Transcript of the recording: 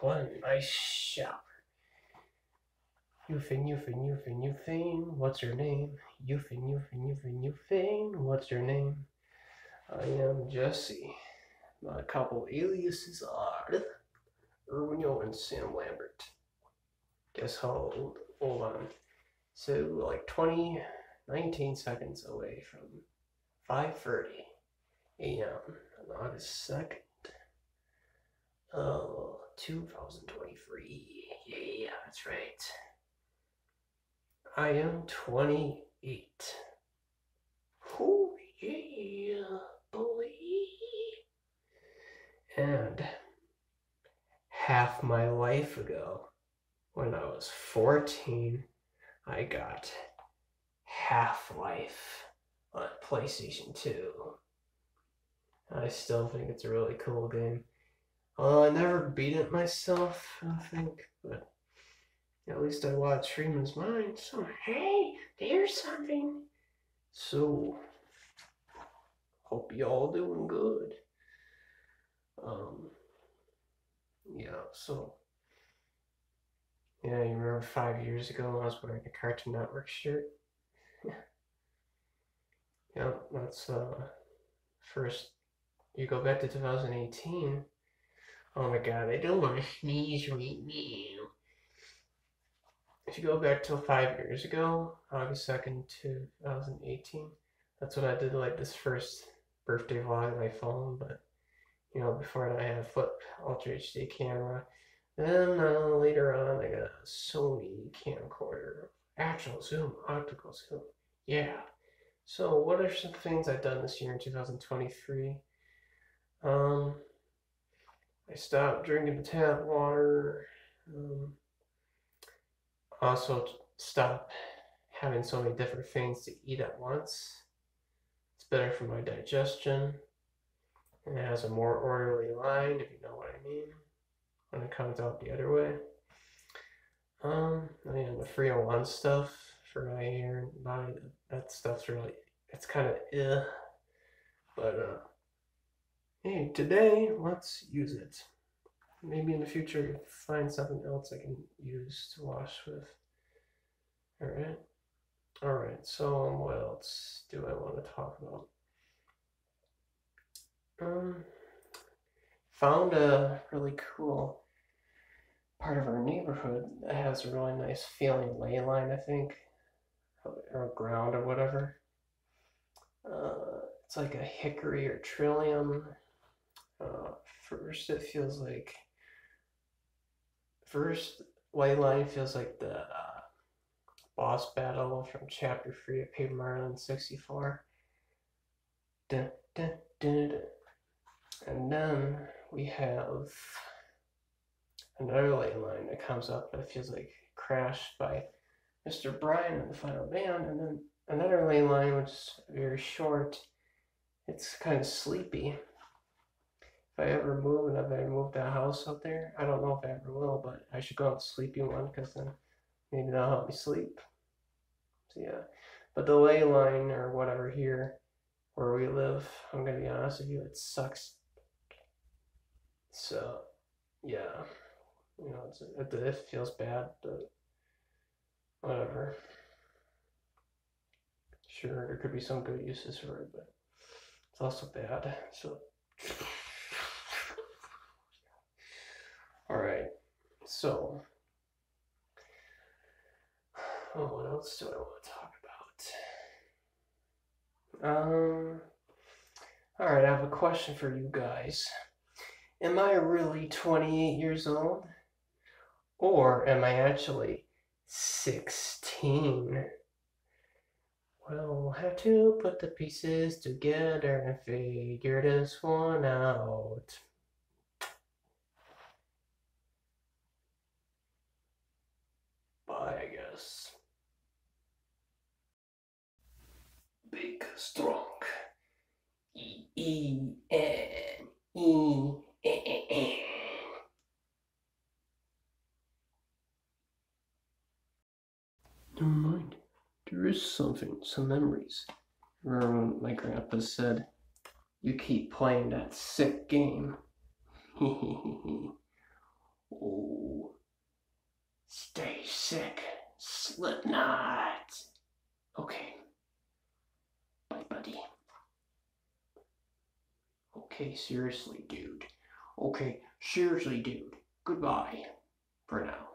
What a nice shower. Eufin, Eufin, Eufin, Eufin, what's your name? Eufin, Eufin, Eufin, Eufin, what's your name? I am Jesse. My couple aliases are Erwinio and Sam Lambert. Guess how old? Hold on. So, like 20, 19 seconds away from 5.30 a.m. on August 2nd. Oh, 2023. Yeah, that's right. I am 28. Oh, yeah, boy. And half my life ago, when I was 14, I got Half Life on PlayStation 2. I still think it's a really cool game. Well, I never beat it myself, I think, but at least I watched Freeman's Mind, so hey, there's something. So, hope y'all doing good. Um, yeah, so, yeah, you remember five years ago I was wearing a Cartoon Network shirt? yeah, that's, uh, first, you go back to 2018, Oh my god, I don't want to sneeze right now. If you go back till five years ago, August 2nd, 2018, that's when I did like this first birthday vlog on my phone, but you know, before that I had a flip Ultra HD camera. Then uh, later on, I got a Sony camcorder, actual zoom, optical zoom. Yeah. So, what are some things I've done this year in 2023? Um, I stopped drinking the tap water. Um, also, stop having so many different things to eat at once. It's better for my digestion. And it has a more orderly line, if you know what I mean, when it comes out the other way. Um, and the 301 stuff for my hair and body, that stuff's really, it's kind of eh. But, uh, hey, today, let's use it. Maybe in the future, find something else I can use to wash with. Alright. Alright, so um, what else do I want to talk about? Um, found a really cool part of our neighborhood that has a really nice feeling ley line, I think, or ground or whatever. Uh, it's like a hickory or trillium uh, first, it feels like first white line feels like the uh, boss battle from Chapter Three of Paper Mario 64. Dun, dun, dun, and then we have another ley line that comes up that feels like crashed by Mr. Brian in the final band, and then another ley line which is very short. It's kind of sleepy I ever move and if I move that house up there, I don't know if I ever will, but I should go on sleepy one because then maybe that'll help me sleep. So yeah, but the ley line or whatever here where we live, I'm gonna be honest with you, it sucks. So yeah, you know, it's, it, it feels bad, but whatever. Sure, there could be some good uses for it, but it's also bad. So. All right, so, oh, what else do I want to talk about? Um, all right, I have a question for you guys. Am I really 28 years old? Or am I actually 16? Well, we'll have to put the pieces together and figure this one out. Big, strong. E E N E N. Never mind. There is something, some memories. Remember when my grandpa said, You keep playing that sick game. Oh. Stay sick, Slipknot. Okay. Bye, buddy. Okay, seriously, dude. Okay, seriously, dude. Goodbye for now.